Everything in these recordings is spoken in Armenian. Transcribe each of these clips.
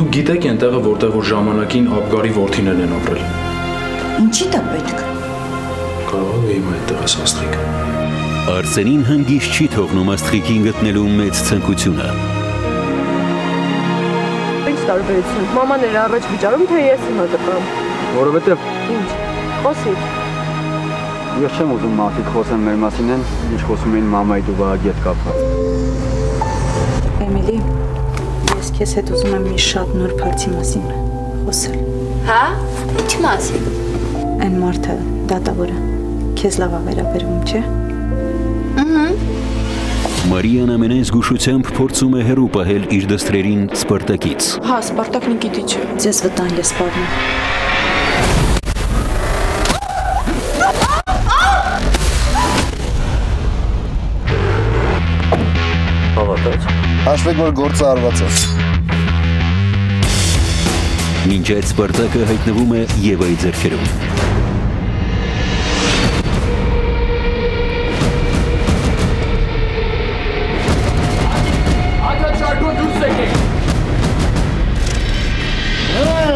Դուք գիտեք այնտեղը, որտեղ որ ժամանակին ապգարի worth-իներն են ապրել։ Ինչի՞ դա պետք։ Կարող է իմ այդտեղ ասաստրիկ։ Արսենին հանգիստ չի թողնում աստղիկին գտնելու մեծ ցանկությունը։ Ինչ տարբերություն։ Մաման էր առաջ վիճարում, թե ես հիմա դպամ։ Որովհետև Ինչ։ Խոսիր։ Ես չեմ ուզում մարդիկ խոսեն մեր մասին, ինչ խոսում էին մամայի դու վահագետ կապված։ Էմիլի, քեզ հետ ուզում եմ մի շատ նուրբ հարցի մասին խոսել։ Հա? Ինչ մասին։ Այն մարդը դատավորը քեզ լավ է վերաբերվում, չէ՞։ Մարիան ամենայն զգուշությամբ փորձում է հերու պահել իր դստրերին Սպարտակից։ Հա, Սպարտակն գիտի չէ։ Ձեզ վտանգ է սպառնում։ Հաշվեք, որ գործը արված է։ Մինչ այդ Սպարտակը հայտնվում է Եվայի ձեռքերում։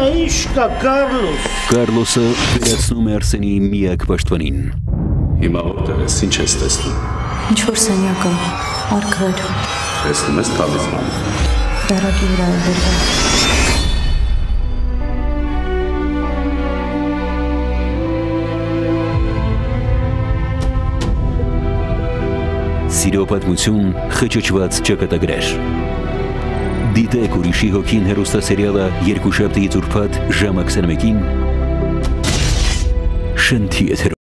Ինչ կա Կարլոս։ Կարլոսը վերացնում է Արսենի միակ պաշտպանին։ Հիմա որտեղ ես, ինչ ես տեսնում։ Ինչ որ սենյակը, արկղեր, Տեսնում ես տալիսմանը։ դարակի վրա է դրվել։ Սիրո պատմություն խճճված ճակատագրեր։ Դիտեք ուրիշի հոգին հերոստասերիալը երկուշաբթի ծուրփատ ժամը 21-ին շնթի եթերում։